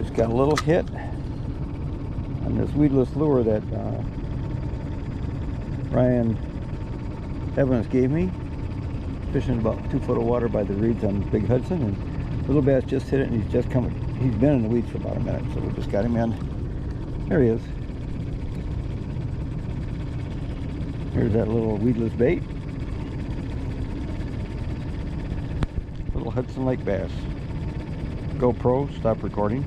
Just got a little hit on this weedless lure that uh, Ryan Evans gave me. Fishing about two foot of water by the reeds on Big Hudson, and little bass just hit it, and he's just coming. He's been in the weeds for about a minute, so we just got him in. There he is. Here's that little weedless bait. Little Hudson Lake bass. GoPro, stop recording.